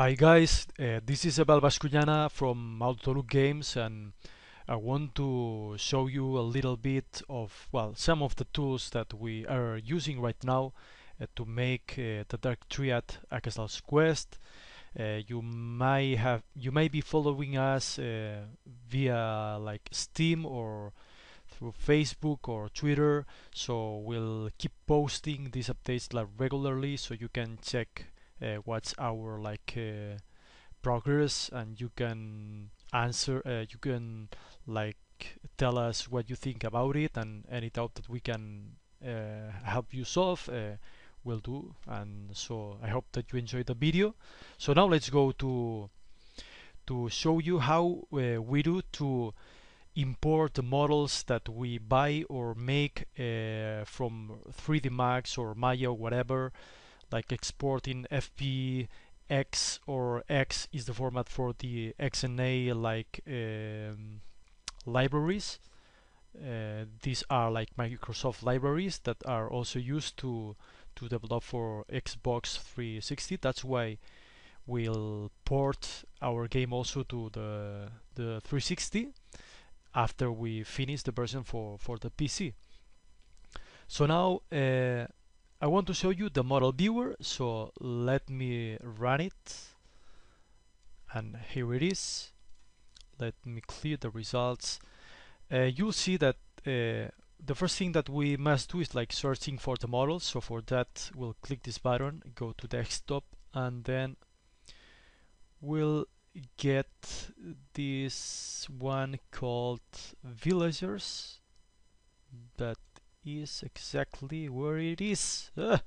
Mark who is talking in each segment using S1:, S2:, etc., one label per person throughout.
S1: Hi guys, uh, this is Abel Bascuñana from Autoloot Games and I want to show you a little bit of, well, some of the tools that we are using right now uh, to make uh, the Dark Triad a Castle Quest. Uh, you might have, you may be following us uh, via like Steam or through Facebook or Twitter, so we'll keep posting these updates like regularly so you can check what's our like uh, progress and you can answer uh, you can like tell us what you think about it and any doubt that we can uh, help you solve uh, will do. And so I hope that you enjoyed the video. So now let's go to to show you how uh, we do to import the models that we buy or make from 3D Max or Maya or whatever like exporting FBX or X is the format for the XNA like um, libraries. Uh, these are like Microsoft libraries that are also used to to develop for Xbox 360. That's why we'll port our game also to the the 360 after we finish the version for for the PC. So now uh, I want to show you the model viewer so let me run it. And here it is. Let me clear the results. Uh, you'll see that uh, the first thing that we must do is like searching for the models so for that we'll click this button go to desktop and then we'll get this one called villagers. That is exactly where it is. Ah,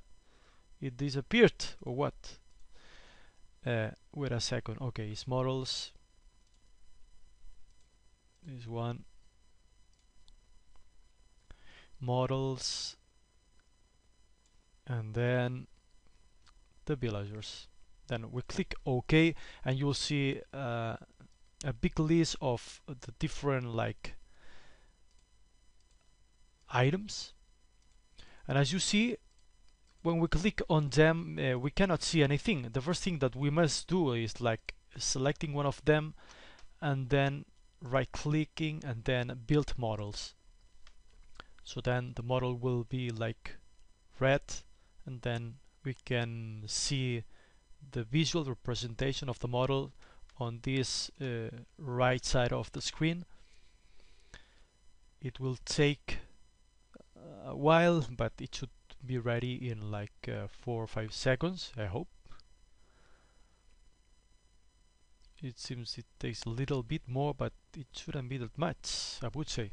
S1: it disappeared or what? Uh, wait a second. Okay, it's models. This one. Models. And then the villagers. Then we click OK and you'll see uh, a big list of the different like items. And as you see when we click on them uh, we cannot see anything. The first thing that we must do is like selecting one of them and then right clicking and then build models. So then the model will be like red and then we can see the visual representation of the model on this uh, right side of the screen. It will take while but it should be ready in like uh, four or five seconds I hope. It seems it takes a little bit more but it shouldn't be that much I would say.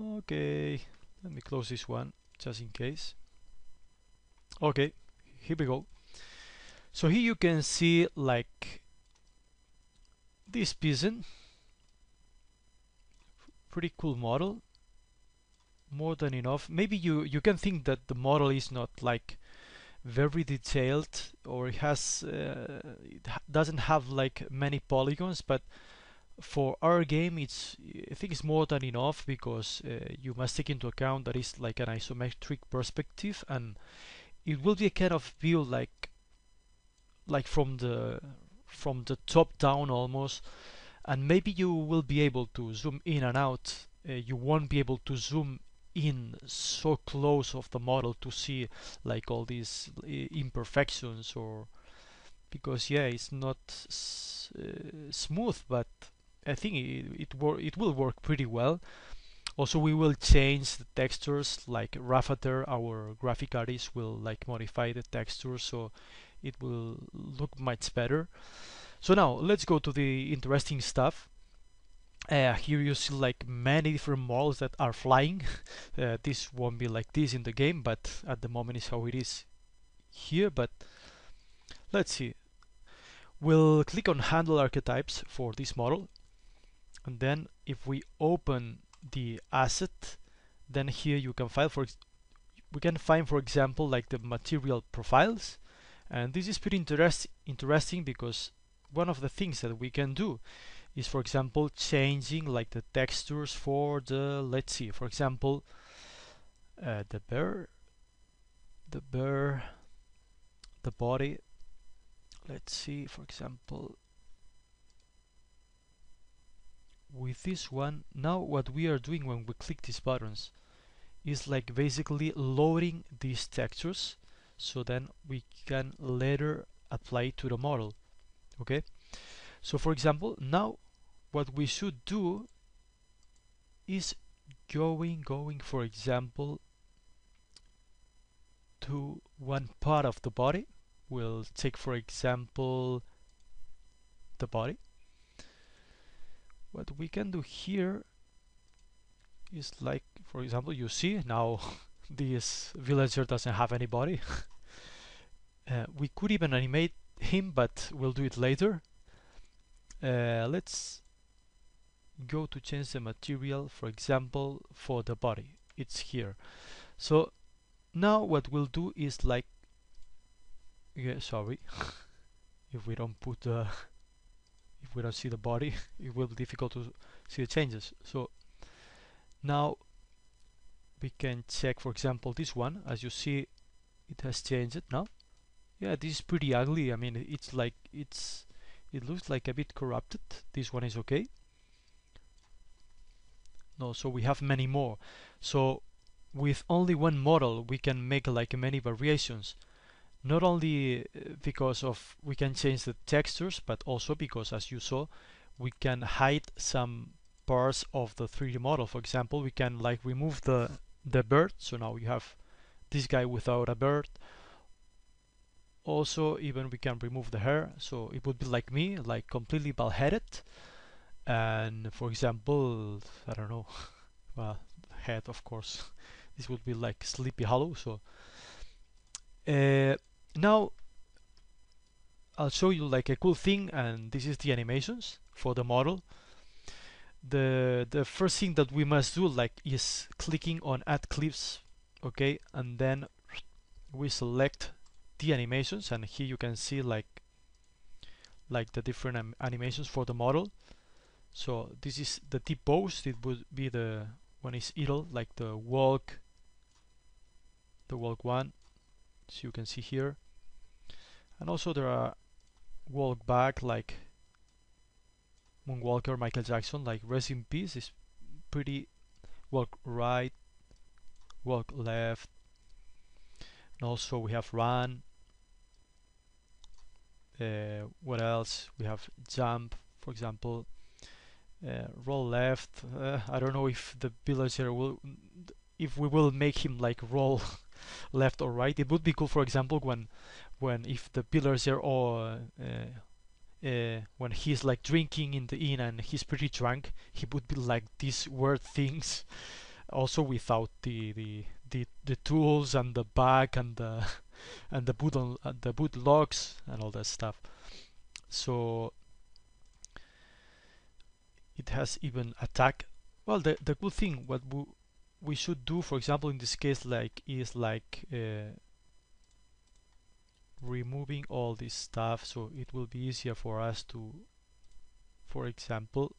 S1: Okay let me close this one just in case. Okay here we go. So here you can see like this pigeon pretty cool model more than enough. Maybe you you can think that the model is not like very detailed or it has uh, it doesn't have like many polygons, but for our game it's I think it's more than enough because uh, you must take into account that it's like an isometric perspective and it will be a kind of view like like from the from the top down almost and maybe you will be able to zoom in and out uh, you won't be able to zoom in so close of the model to see like all these imperfections or because yeah it's not uh, smooth but I think it it, it will work pretty well. Also we will change the textures like Rafater our graphic artist will like modify the textures so it will look much better. So now let's go to the interesting stuff uh, here you see like many different models that are flying. Uh, this won't be like this in the game but at the moment is how it is here but let's see. We'll click on handle archetypes for this model and then if we open the asset then here you can find for we can find for example like the material profiles. And this is pretty interest interesting because one of the things that we can do is for example changing like the textures for the let's see for example uh, the bear the bear the body. Let's see for example with this one now what we are doing when we click these buttons is like basically loading these textures so then we can later apply to the model okay so for example now what we should do is going going for example to one part of the body. We'll take for example the body. What we can do here is like for example you see now this villager doesn't have any body. Uh, we could even animate him but we'll do it later uh, let's go to change the material for example for the body. It's here. So now what we'll do is like yeah sorry. If we don't put the if we don't see the body it will be difficult to see the changes. So now we can check for example this one. As you see it has changed now. Yeah this is pretty ugly. I mean it's like it's it looks like a bit corrupted. This one is okay. No so we have many more. So with only one model we can make like many variations. Not only uh, because of we can change the textures but also because as you saw we can hide some parts of the 3D model. For example we can like remove the the bird. So now you have this guy without a bird also even we can remove the hair so it would be like me like completely bald-headed. And for example I don't know well head of course. This would be like Sleepy Hollow so uh, now I'll show you like a cool thing and this is the animations for the model. The the first thing that we must do like is clicking on add clips okay? And then we select the animations and here you can see like like the different animations for the model. So this is the tip post. It would be the one is idle like the walk the walk one so you can see here. And also there are walk back like Moonwalker Michael Jackson like rest in peace. Is pretty walk right walk left. And also we have run uh, what else? We have jump for example. Uh, roll left. Uh, I don't know if the villager will if we will make him like roll left or right. It would be cool for example when when if the villager or uh, uh, when he's like drinking in the inn and he's pretty drunk he would be like these weird things also without the the the, the tools and the bag and the and the boot on uh, the boot locks and all that stuff. So it has even attack. Well the, the cool thing what we, we should do for example in this case like is like uh, removing all this stuff so it will be easier for us to for example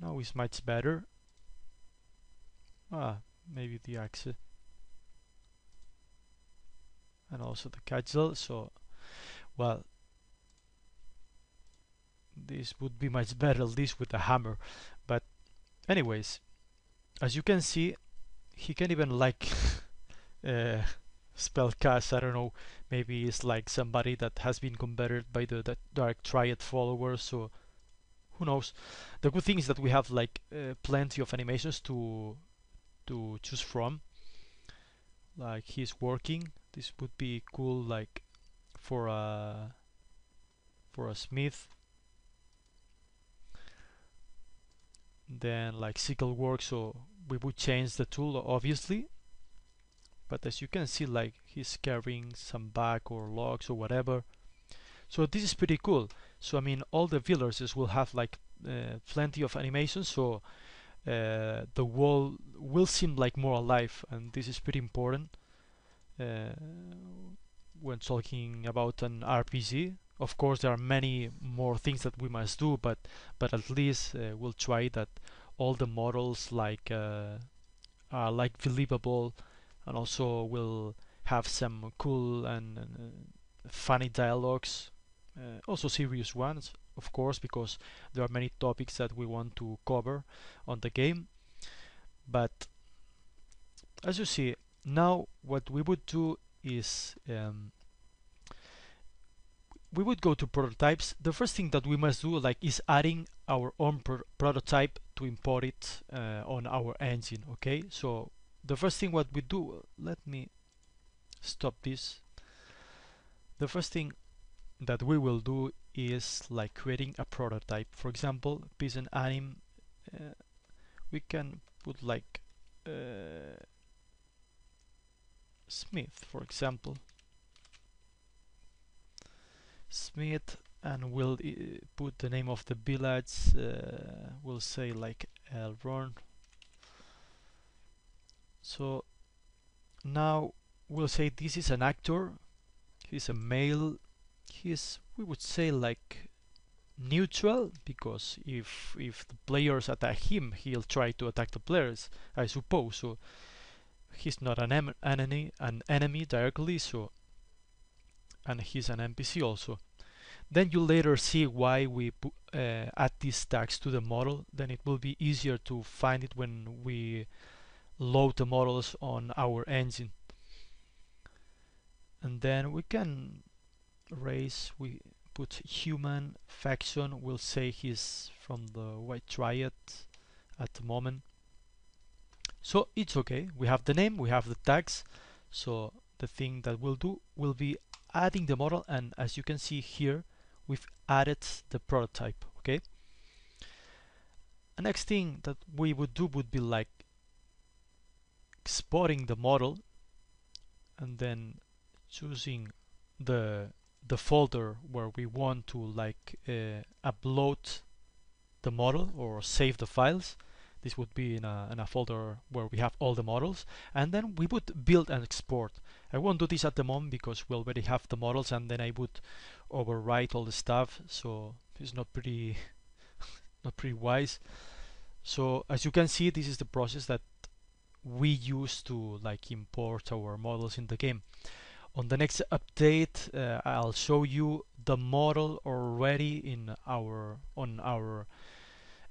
S1: now is much better. Ah maybe the axis and also the cudgel so well this would be much better this with a hammer. But anyways as you can see he can even like uh, spell cast. I don't know maybe it's like somebody that has been converted by the, the dark triad followers so who knows? The good thing is that we have like uh, plenty of animations to to choose from like he's working this would be cool like for a for a smith. Then like sickle work so we would change the tool obviously. But as you can see like he's carrying some bag or logs or whatever. So this is pretty cool. So I mean all the villagers will have like uh, plenty of animations so uh, the wall will seem like more alive and this is pretty important uh, when talking about an RPG of course there are many more things that we must do but but at least uh, we'll try that all the models like uh, are like believable and also will have some cool and, and uh, funny dialogues uh, also serious ones of course because there are many topics that we want to cover on the game. But as you see now what we would do is um, we would go to prototypes. The first thing that we must do like is adding our own pr prototype to import it uh, on our engine okay? So the first thing what we do let me stop this. The first thing that we will do is like creating a prototype. For example Peasant anim uh, we can put like uh, Smith for example. Smith and we'll uh, put the name of the village uh, we'll say like Elron so now we'll say this is an actor. He's a male. He's we would say like neutral because if if the players attack him he'll try to attack the players I suppose. So he's not an enemy an enemy directly so and he's an NPC also. Then you later see why we uh, add these tags to the model. Then it will be easier to find it when we load the models on our engine. And then we can race we put human faction we'll say he's from the white triad at the moment. So it's okay. We have the name we have the tags. So the thing that we'll do will be adding the model and as you can see here we've added the prototype okay? The next thing that we would do would be like exporting the model and then choosing the the folder where we want to like uh, upload the model or save the files. This would be in a, in a folder where we have all the models. And then we would build and export. I won't do this at the moment because we already have the models and then I would overwrite all the stuff. So it's not pretty not pretty wise. So as you can see this is the process that we use to like import our models in the game on the next update uh, I'll show you the model already in our on our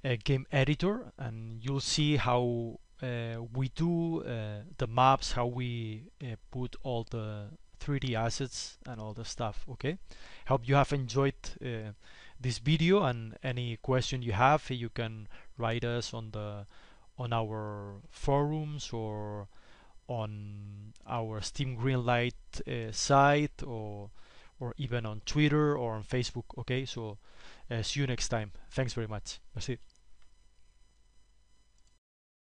S1: uh, game editor and you'll see how uh, we do uh, the maps how we uh, put all the 3d assets and all the stuff okay? Hope you have enjoyed uh, this video and any question you have you can write us on the on our forums or on our Steam Greenlight uh, site or or even on Twitter or on Facebook. Okay, so uh, see you next time. Thanks very much. That's it.